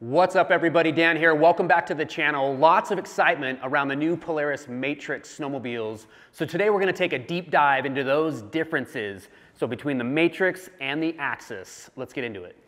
What's up everybody, Dan here. Welcome back to the channel. Lots of excitement around the new Polaris Matryx snowmobiles. So today we're gonna take a deep dive into those differences. So between the Matryx and the Axys, let's get into it.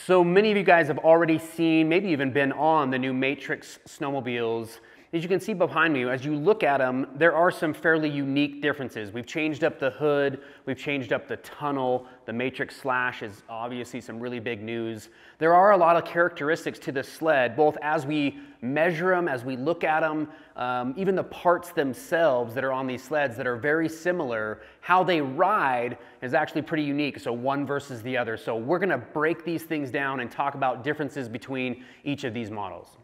So many of you guys have already seen, maybe even been on the new Matryx snowmobiles. As you can see behind me, as you look at them, there are some fairly unique differences. We've changed up the hood, we've changed up the tunnel, the Matryx Slash is obviously some really big news. There are a lot of characteristics to this sled, both as we measure them, as we look at them, um, even the parts themselves that are on these sleds that are very similar. How they ride is actually pretty unique, so one versus the other. So we're gonna break these things down and talk about differences between each of these models.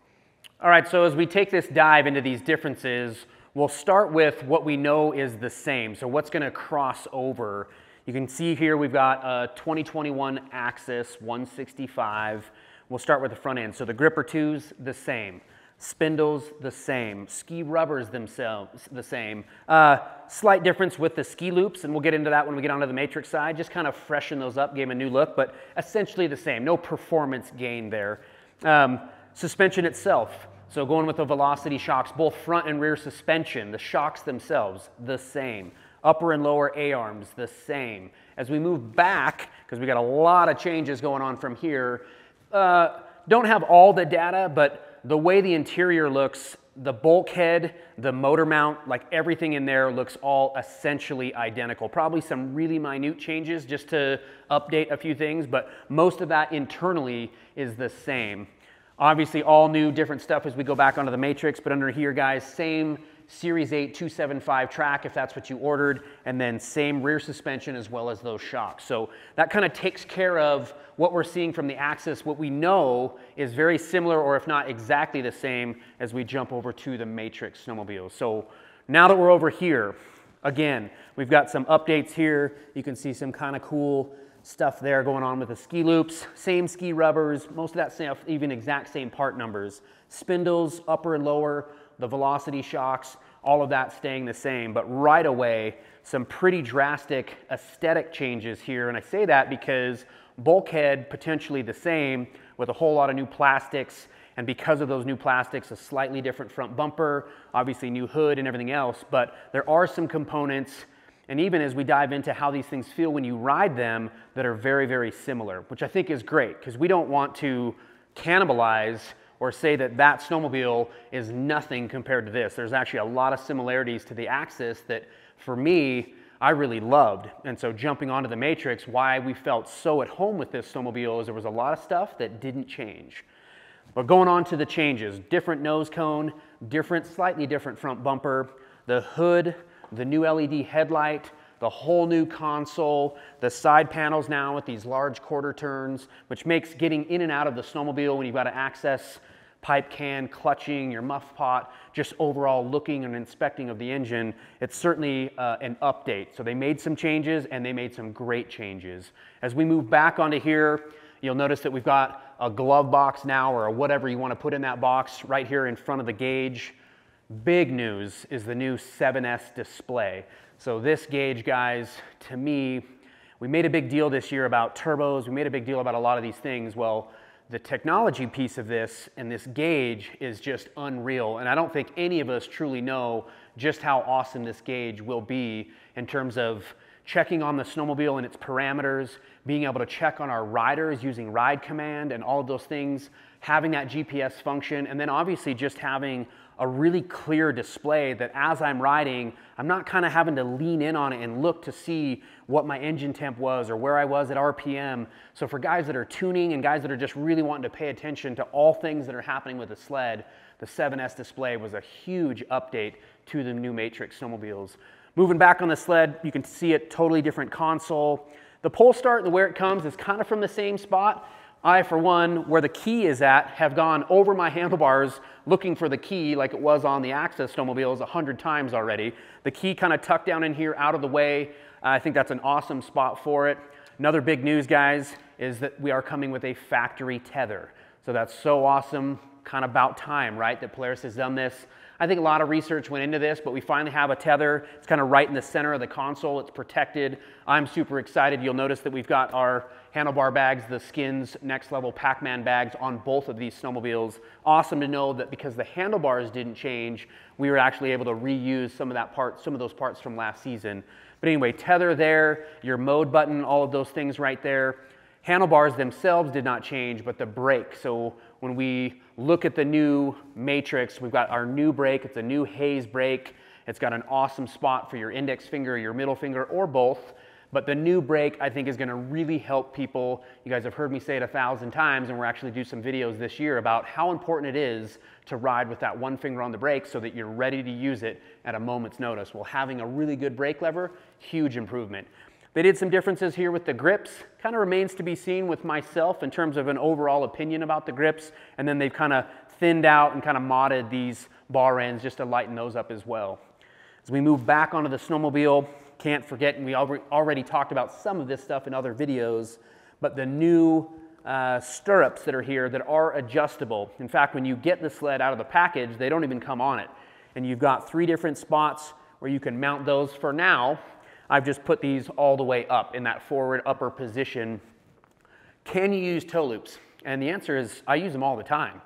All right, so as we take this dive into these differences, we'll start with what we know is the same. So what's gonna cross over? You can see here we've got a 2021 Axys 165. We'll start with the front end. So the gripper two's the same. Spindles the same. Ski rubbers themselves the same. Uh, slight difference with the ski loops, and we'll get into that when we get onto the Matryx side. Just kind of freshen those up, gave them a new look, but essentially the same. No performance gain there. Um, suspension itself, so going with the velocity shocks, both front and rear suspension, the shocks themselves, the same. Upper and lower A-arms, the same. As we move back, because we got a lot of changes going on from here, uh, don't have all the data, but the way the interior looks, the bulkhead, the motor mount, like everything in there looks all essentially identical. Probably some really minute changes just to update a few things, but most of that internally is the same. Obviously all new different stuff as we go back onto the Matryx, but under here guys, same Series 8 275 track if that's what you ordered, and then same rear suspension as well as those shocks. So that kind of takes care of what we're seeing from the Axys. What we know is very similar or if not exactly the same as we jump over to the Matryx snowmobile. So now that we're over here, again, we've got some updates here. You can see some kind of cool stuff there going on with the ski loops, same ski rubbers, most of that stuff, even exact same part numbers. Spindles, upper and lower, the velocity shocks, all of that staying the same. But right away, some pretty drastic aesthetic changes here. And I say that because bulkhead potentially the same with a whole lot of new plastics. And because of those new plastics, a slightly different front bumper, obviously new hood and everything else. But there are some components and even as we dive into how these things feel when you ride them that are very, very similar, which I think is great because we don't want to cannibalize or say that that snowmobile is nothing compared to this. There's actually a lot of similarities to the Axys that for me, I really loved. And so jumping onto the Matryx, why we felt so at home with this snowmobile is there was a lot of stuff that didn't change. But going on to the changes, different nose cone, different, slightly different front bumper, the hood, the new LED headlight, the whole new console, the side panels now with these large quarter turns, which makes getting in and out of the snowmobile when you've got to access pipe can, clutching, your muff pot, just overall looking and inspecting of the engine, it's certainly uh, an update. So they made some changes and they made some great changes. As we move back onto here, you'll notice that we've got a glove box now or whatever you want to put in that box right here in front of the gauge. Big news is the new 7S display. So this gauge, guys, to me, we made a big deal this year about turbos. We made a big deal about a lot of these things. Well, the technology piece of this and this gauge is just unreal. And I don't think any of us truly know just how awesome this gauge will be in terms of checking on the snowmobile and its parameters, being able to check on our riders using ride command and all of those things, having that GPS function, and then obviously just having a really clear display that as I'm riding, I'm not kind of having to lean in on it and look to see what my engine temp was or where I was at RPM. So for guys that are tuning and guys that are just really wanting to pay attention to all things that are happening with the sled, the 7S display was a huge update to the new Matryx snowmobiles. Moving back on the sled, you can see it totally different console. The pole start and where it comes is kind of from the same spot. I, for one, where the key is at, have gone over my handlebars looking for the key like it was on the Axys snowmobiles a hundred times already. The key kind of tucked down in here out of the way. Uh, I think that's an awesome spot for it. Another big news, guys, is that we are coming with a factory tether. So that's so awesome, kind of about time, right, that Polaris has done this. I think a lot of research went into this, but we finally have a tether. It's kind of right in the center of the console. It's protected. I'm super excited. You'll notice that we've got our handlebar bags, the Skinz Next Level Pac-Man bags on both of these snowmobiles. Awesome to know that because the handlebars didn't change, we were actually able to reuse some of that part, some of those parts from last season. But anyway, tether there, your mode button, all of those things right there. Handlebars themselves did not change, but the brake. So when we look at the new Matryx, we've got our new brake. It's a new Hayes brake. It's got an awesome spot for your index finger, your middle finger, or both. But the new brake, I think, is going to really help people. You guys have heard me say it a thousand times, and we're actually do some videos this year about how important it is to ride with that one finger on the brake so that you're ready to use it at a moment's notice. Well, having a really good brake lever, huge improvement. They did some differences here with the grips. Kind of remains to be seen with myself in terms of an overall opinion about the grips. And then they've kind of thinned out and kind of modded these bar ends just to lighten those up as well. As we move back onto the snowmobile, can't forget, and we already talked about some of this stuff in other videos, but the new uh, stirrups that are here that are adjustable. In fact, when you get the sled out of the package, they don't even come on it. And you've got three different spots where you can mount those for now. I've just put these all the way up in that forward upper position. Can you use toe loops? And the answer is I use them all the time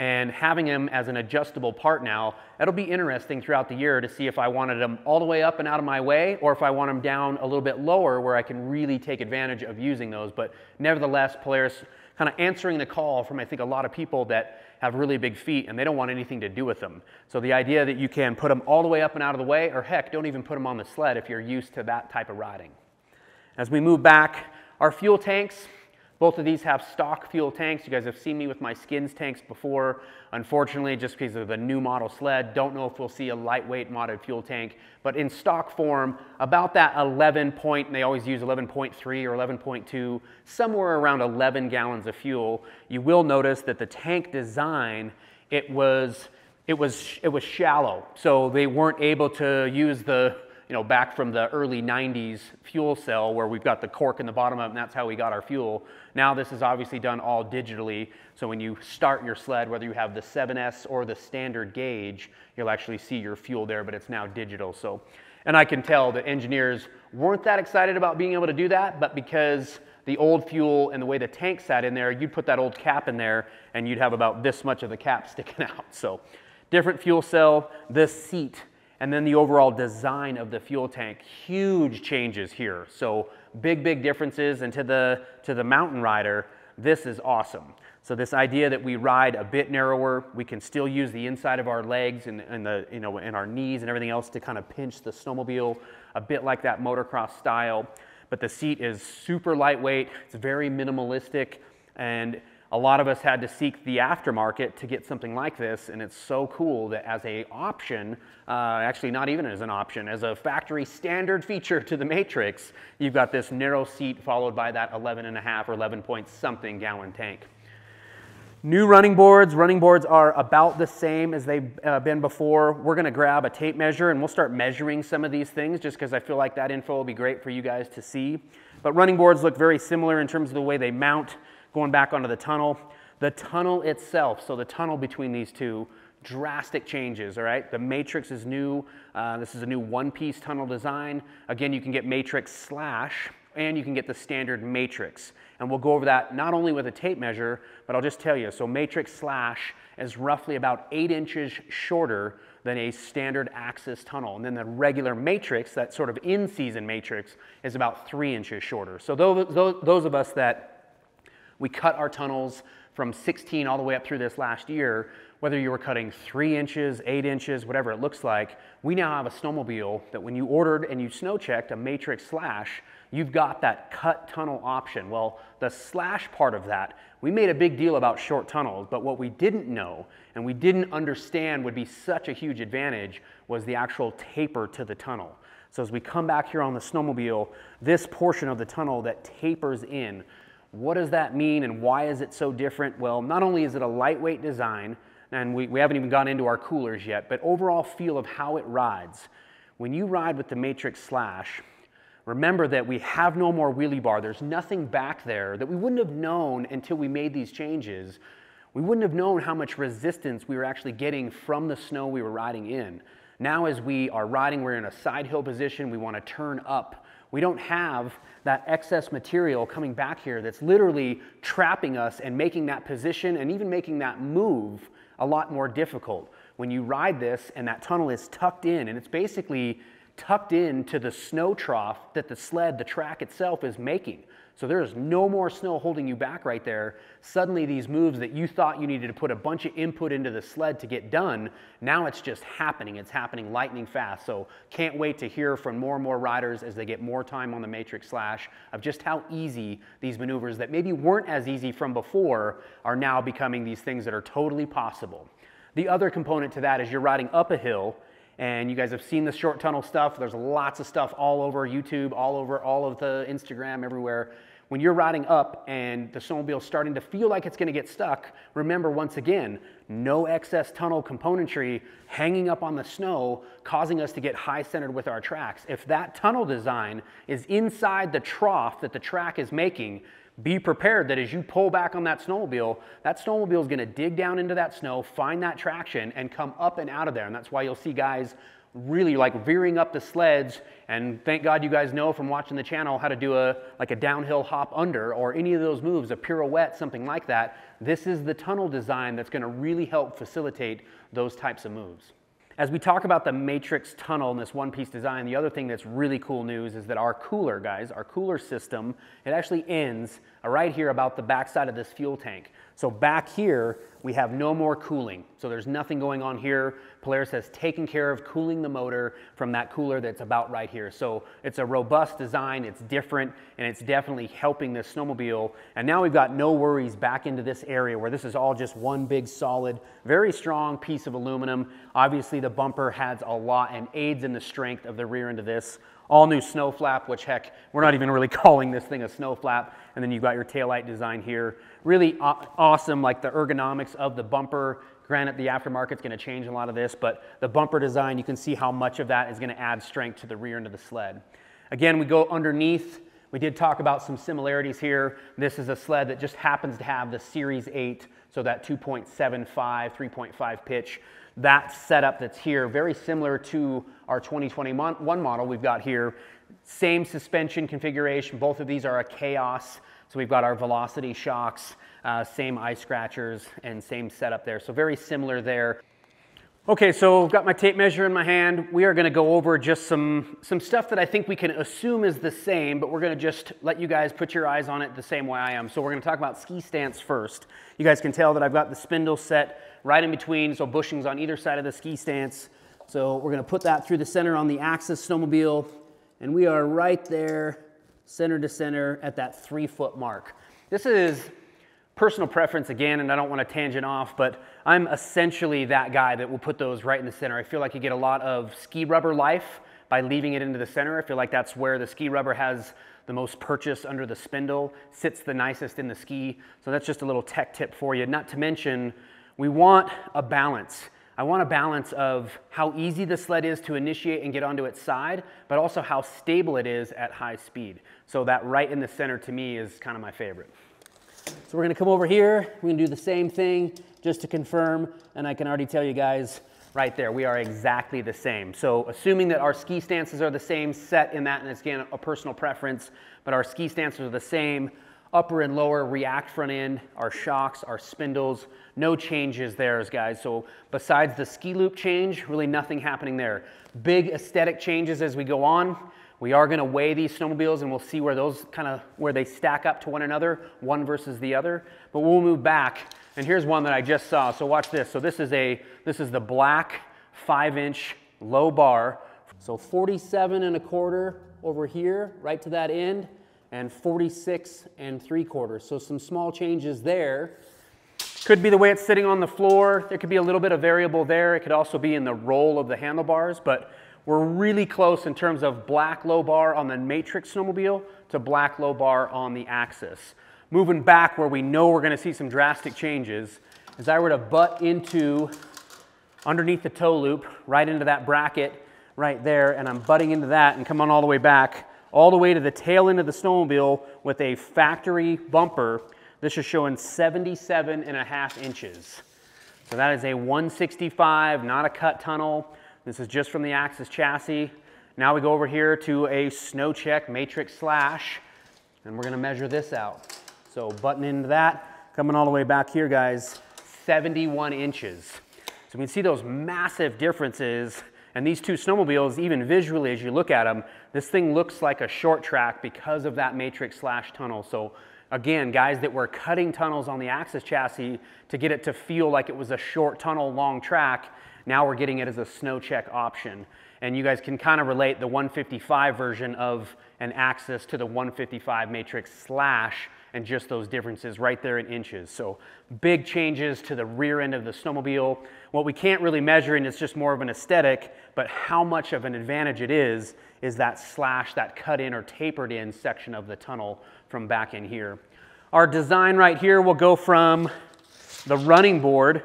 and having them as an adjustable part now, it'll be interesting throughout the year to see if I wanted them all the way up and out of my way or if I want them down a little bit lower where I can really take advantage of using those. But nevertheless, Polaris kind of answering the call from I think a lot of people that have really big feet and they don't want anything to do with them. So the idea that you can put them all the way up and out of the way or heck, don't even put them on the sled if you're used to that type of riding. As we move back, our fuel tanks, both of these have stock fuel tanks. You guys have seen me with my Skinz tanks before. Unfortunately, just because of the new model sled, don't know if we'll see a lightweight modded fuel tank. But in stock form, about that 11 point, they always use 11.3 or 11.2, somewhere around 11 gallons of fuel. You will notice that the tank design, it was, it was, it was shallow. So they weren't able to use the you know, back from the early 90s fuel cell where we've got the cork in the bottom of it and that's how we got our fuel. Now this is obviously done all digitally. So when you start your sled, whether you have the 7S or the standard gauge, you'll actually see your fuel there, but it's now digital. So, and I can tell the engineers weren't that excited about being able to do that, but because the old fuel and the way the tank sat in there, you'd put that old cap in there and you'd have about this much of the cap sticking out. So different fuel cell, this seat and then the overall design of the fuel tank, huge changes here. So big, big differences. And to the, to the mountain rider, this is awesome. So this idea that we ride a bit narrower, we can still use the inside of our legs and, and, the, you know, and our knees and everything else to kind of pinch the snowmobile a bit like that motocross style. But the seat is super lightweight, it's very minimalistic, and a lot of us had to seek the aftermarket to get something like this, and it's so cool that as a option, uh, actually not even as an option, as a factory standard feature to the Matryx, you've got this narrow seat followed by that 11 and a half or 11 point something gallon tank. New running boards, running boards are about the same as they've uh, been before. We're gonna grab a tape measure and we'll start measuring some of these things just because I feel like that info will be great for you guys to see. But running boards look very similar in terms of the way they mount going back onto the tunnel. The tunnel itself, so the tunnel between these two, drastic changes, all right? The Matryx is new. Uh, this is a new one-piece tunnel design. Again, you can get Matryx slash, and you can get the standard Matryx. And we'll go over that not only with a tape measure, but I'll just tell you, so Matryx slash is roughly about eight inches shorter than a standard Axys tunnel. And then the regular Matryx, that sort of in-season Matryx, is about three inches shorter. So those, those of us that we cut our tunnels from 16 all the way up through this last year, whether you were cutting three inches, eight inches, whatever it looks like, we now have a snowmobile that when you ordered and you snow checked a Matryx slash, you've got that cut tunnel option. Well, the slash part of that, we made a big deal about short tunnels, but what we didn't know and we didn't understand would be such a huge advantage was the actual taper to the tunnel. So as we come back here on the snowmobile, this portion of the tunnel that tapers in what does that mean and why is it so different? Well, not only is it a lightweight design, and we, we haven't even gone into our coolers yet, but overall feel of how it rides. When you ride with the Matryx Slash, remember that we have no more wheelie bar. There's nothing back there that we wouldn't have known until we made these changes. we wouldn't have known how much resistance we were actually getting from the snow we were riding in. Now as we are riding, we're in a side hill position, we wanna turn up. We don't have that excess material coming back here that's literally trapping us and making that position and even making that move a lot more difficult. When you ride this and that tunnel is tucked in and it's basically tucked into the snow trough that the sled, the track itself is making. So there is no more snow holding you back right there. Suddenly these moves that you thought you needed to put a bunch of input into the sled to get done, now it's just happening. It's happening lightning fast. So can't wait to hear from more and more riders as they get more time on the Matryx Slash of just how easy these maneuvers that maybe weren't as easy from before are now becoming these things that are totally possible. The other component to that is you're riding up a hill and you guys have seen the short tunnel stuff. There's lots of stuff all over YouTube, all over all of the Instagram, everywhere. When you're riding up and the snowmobile's starting to feel like it's gonna get stuck, remember once again, no excess tunnel componentry hanging up on the snow, causing us to get high centered with our tracks. If that tunnel design is inside the trough that the track is making, be prepared that as you pull back on that snowmobile, that snowmobile is going to dig down into that snow, find that traction, and come up and out of there. And that's why you'll see guys really like veering up the sleds. And thank God you guys know from watching the channel how to do a like a downhill hop under or any of those moves, a pirouette, something like that. This is the tunnel design that's going to really help facilitate those types of moves. As we talk about the Matryx tunnel and this one-piece design, the other thing that's really cool news is that our cooler, guys, our cooler system, it actually ends right here about the backside of this fuel tank. So back here, we have no more cooling. So there's nothing going on here. Polaris has taken care of cooling the motor from that cooler that's about right here. So it's a robust design, it's different, and it's definitely helping this snowmobile. And now we've got no worries back into this area where this is all just one big solid, very strong piece of aluminum. Obviously the bumper has a lot and aids in the strength of the rear end of this all new snow flap, which heck, we're not even really calling this thing a snow flap. And then you've got your taillight design here. Really awesome, like the ergonomics of the bumper. Granted, the aftermarket's gonna change a lot of this, but the bumper design, you can see how much of that is gonna add strength to the rear end of the sled. Again, we go underneath. We did talk about some similarities here. This is a sled that just happens to have the Series 8, so that 2.75, 3.5 pitch that setup that's here, very similar to our 2021 model we've got here. Same suspension configuration. Both of these are a Khaos. So we've got our Velocity shocks, uh, same eye scratchers, and same setup there. So very similar there. Okay, so I've got my tape measure in my hand. We are gonna go over just some, some stuff that I think we can assume is the same, but we're gonna just let you guys put your eyes on it the same way I am. So we're gonna talk about ski stance first. You guys can tell that I've got the spindle set right in between, so bushings on either side of the ski stance. So we're gonna put that through the center on the Axys snowmobile, and we are right there, center to center at that three foot mark. This is personal preference again, and I don't want to tangent off, but I'm essentially that guy that will put those right in the center. I feel like you get a lot of ski rubber life by leaving it into the center. I feel like that's where the ski rubber has the most purchase under the spindle, sits the nicest in the ski. So that's just a little tech tip for you. Not to mention, we want a balance. I want a balance of how easy the sled is to initiate and get onto its side, but also how stable it is at high speed. So that right in the center to me is kind of my favorite. So we're gonna come over here, we're gonna do the same thing just to confirm, and I can already tell you guys right there, we are exactly the same. So assuming that our ski stances are the same, set in that, and it's again a personal preference, but our ski stances are the same, upper and lower react front end, our shocks, our spindles, no changes there, guys. So besides the ski loop change, really nothing happening there. Big aesthetic changes as we go on. We are gonna weigh these snowmobiles and we'll see where those kind of, where they stack up to one another, one versus the other. But we'll move back. And here's one that I just saw. So watch this. So this is a, this is the black five inch low bar. So 47 and a quarter over here, right to that end and 46 and 3 quarters. So some small changes there. Could be the way it's sitting on the floor. There could be a little bit of variable there. It could also be in the roll of the handlebars, but we're really close in terms of black low bar on the Matryx snowmobile to black low bar on the Axys. Moving back where we know we're gonna see some drastic changes, as I were to butt into underneath the toe loop, right into that bracket right there, and I'm butting into that and come on all the way back, all the way to the tail end of the snowmobile with a factory bumper. This is showing 77 and a half inches. So that is a 165, not a cut tunnel. This is just from the Axys chassis. Now we go over here to a SnowCheck Matryx Slash, and we're gonna measure this out. So button into that, coming all the way back here, guys, 71 inches. So we can see those massive differences and these two snowmobiles, even visually as you look at them, this thing looks like a short track because of that Matryx slash tunnel. So again, guys that were cutting tunnels on the Axys chassis to get it to feel like it was a short tunnel, long track, now we're getting it as a snow check option. And you guys can kind of relate the 155 version of an Axys to the 155 Matryx slash and just those differences right there in inches. So big changes to the rear end of the snowmobile. What we can't really measure, and it's just more of an aesthetic, but how much of an advantage it is, is that slash, that cut in or tapered in section of the tunnel from back in here. Our design right here will go from the running board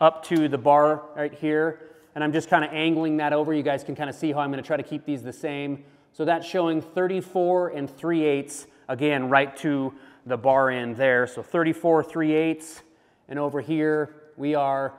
up to the bar right here. And I'm just kind of angling that over. You guys can kind of see how I'm going to try to keep these the same. So that's showing 34 and 3 eighths again, right to the bar end there. So 34 3 eighths, and over here we are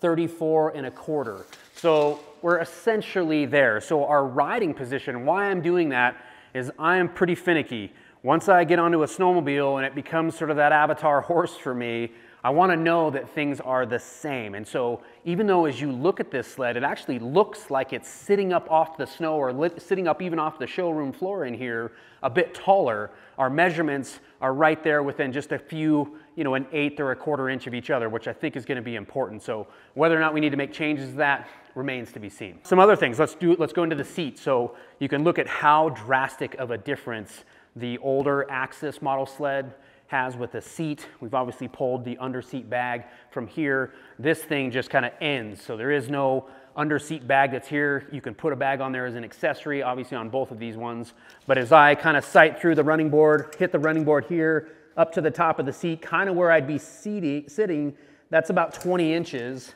34 and a quarter. So we're essentially there. So our riding position, why I'm doing that is I am pretty finicky. Once I get onto a snowmobile and it becomes sort of that avatar horse for me, I want to know that things are the same. And so even though as you look at this sled, it actually looks like it's sitting up off the snow or sitting up even off the showroom floor in here a bit taller, our measurements are right there within just a few, you know, an eighth or a quarter inch of each other, which I think is going to be important. So whether or not we need to make changes to that remains to be seen. Some other things, let's do let's go into the seat. So you can look at how drastic of a difference the older Axys model sled has with the seat. We've obviously pulled the under seat bag from here. This thing just kind of ends. So there is no under seat bag that's here. You can put a bag on there as an accessory, obviously on both of these ones. But as I kind of sight through the running board, hit the running board here, up to the top of the seat, kind of where I'd be seating, sitting, that's about 20 inches.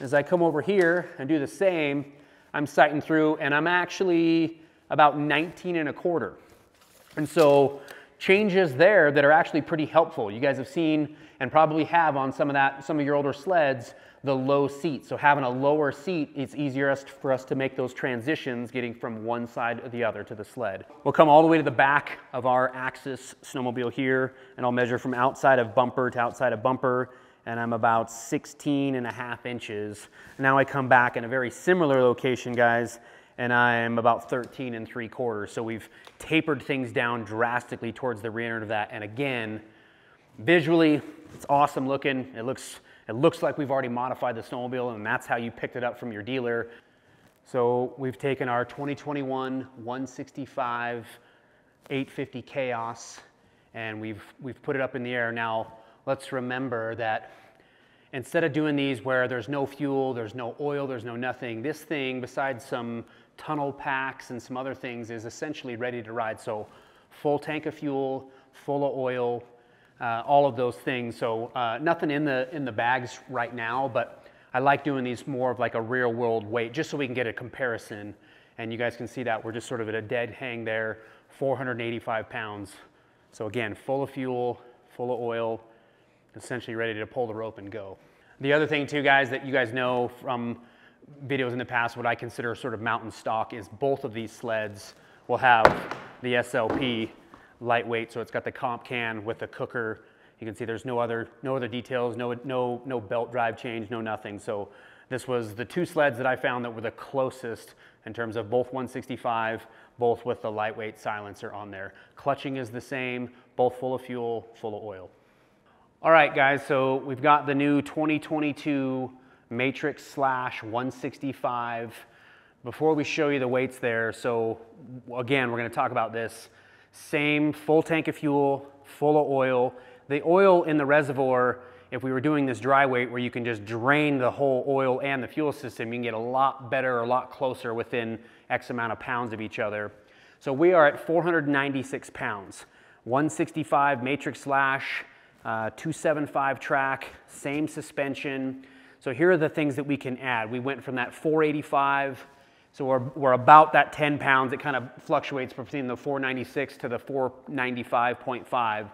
As I come over here and do the same, I'm sighting through and I'm actually about 19 and a quarter. And so changes there that are actually pretty helpful. You guys have seen and probably have on some of that, some of your older sleds, the low seat. So having a lower seat, it's easier for us to make those transitions getting from one side or the other to the sled. We'll come all the way to the back of our Axys snowmobile here, and I'll measure from outside of bumper to outside of bumper, and I'm about 16 and a half inches. Now I come back in a very similar location, guys, and I'm about 13 and 3 quarters. So we've tapered things down drastically towards the rear end of that. And again, visually, it's awesome looking. It looks, it looks like we've already modified the snowmobile and that's how you picked it up from your dealer. So we've taken our 2021 165 850 Khaos and we've, we've put it up in the air. Now, let's remember that instead of doing these where there's no fuel, there's no oil, there's no nothing, this thing, besides some tunnel packs and some other things is essentially ready to ride. So full tank of fuel, full of oil, uh, all of those things. So uh, nothing in the, in the bags right now, but I like doing these more of like a real world weight just so we can get a comparison. And you guys can see that we're just sort of at a dead hang there, 485 pounds. So again, full of fuel, full of oil, essentially ready to pull the rope and go. The other thing too, guys, that you guys know from videos in the past, what I consider sort of mountain stock is both of these sleds will have the SLP lightweight. So it's got the comp can with the cooker. You can see there's no other, no other details, no, no, no belt drive change, no nothing. So this was the two sleds that I found that were the closest in terms of both 165, both with the lightweight silencer on there. Clutching is the same, both full of fuel, full of oil. All right, guys, so we've got the new 2022 Matryx Slash 165. Before we show you the weights there, so again, we're gonna talk about this. Same full tank of fuel, full of oil. The oil in the reservoir, if we were doing this dry weight where you can just drain the whole oil and the fuel system, you can get a lot better, a lot closer within X amount of pounds of each other. So we are at 496 pounds. 165 Matryx Slash, uh, 275 track, same suspension. So here are the things that we can add. We went from that 485, so we're, we're about that 10 pounds. It kind of fluctuates between the 496 to the 495.5.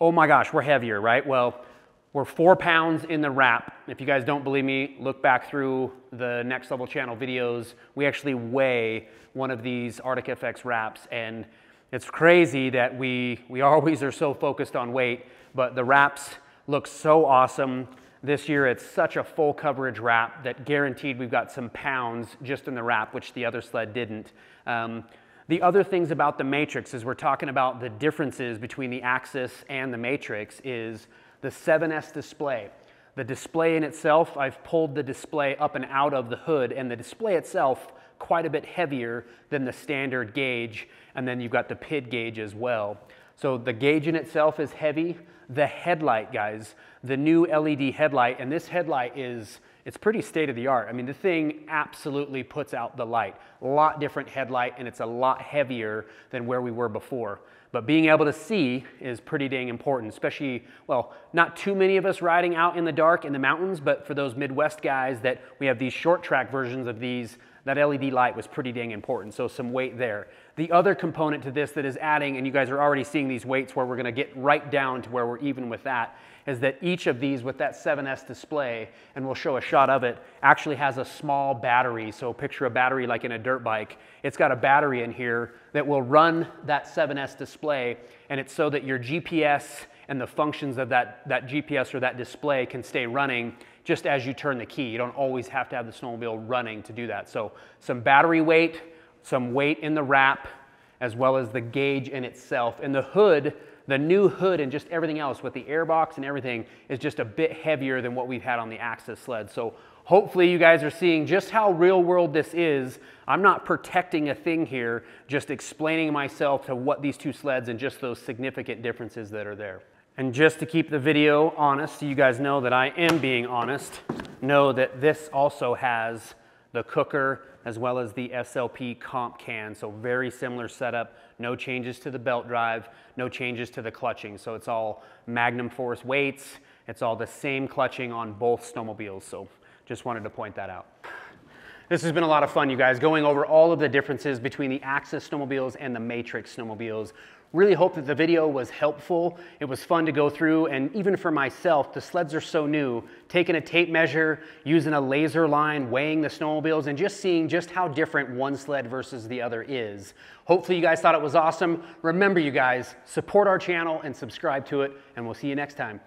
oh my gosh, we're heavier, right? Well, we're four pounds in the wrap. If you guys don't believe me, look back through the Next Level channel videos. We actually weigh one of these Arctic FX wraps and it's crazy that we, we always are so focused on weight, but the wraps look so awesome. This year it's such a full coverage wrap that guaranteed we've got some pounds just in the wrap, which the other sled didn't. Um, the other things about the Matryx is we're talking about the differences between the Axys and the Matryx is the 7S display. The display in itself, I've pulled the display up and out of the hood and the display itself quite a bit heavier than the standard gauge. And then you've got the PID gauge as well. So the gauge in itself is heavy. The headlight, guys, the new LED headlight, and this headlight is, it's pretty state of the art. I mean, the thing absolutely puts out the light. A lot different headlight, and it's a lot heavier than where we were before. But being able to see is pretty dang important, especially, well, not too many of us riding out in the dark in the mountains, but for those Midwest guys that we have these short track versions of these, that LED light was pretty dang important. So some weight there. The other component to this that is adding, and you guys are already seeing these weights where we're gonna get right down to where we're even with that, is that each of these with that 7S display, and we'll show a shot of it, actually has a small battery. So picture a battery like in a dirt bike. It's got a battery in here that will run that 7S display, and it's so that your GPS and the functions of that, that GPS or that display can stay running just as you turn the key. You don't always have to have the snowmobile running to do that. So some battery weight, some weight in the wrap, as well as the gauge in itself. And the hood the new hood and just everything else with the airbox and everything is just a bit heavier than what we've had on the Axys sled. So hopefully you guys are seeing just how real world this is. I'm not protecting a thing here, just explaining myself to what these two sleds and just those significant differences that are there. And just to keep the video honest, so you guys know that I am being honest, know that this also has the cooker as well as the SLP comp can. So very similar setup, no changes to the belt drive, no changes to the clutching. So it's all Magnum Force weights. It's all the same clutching on both snowmobiles. So just wanted to point that out. This has been a lot of fun, you guys, going over all of the differences between the Axys snowmobiles and the Matryx snowmobiles. Really hope that the video was helpful. It was fun to go through, and even for myself, the sleds are so new. Taking a tape measure, using a laser line, weighing the snowmobiles, and just seeing just how different one sled versus the other is. Hopefully you guys thought it was awesome. Remember, you guys, support our channel and subscribe to it, and we'll see you next time.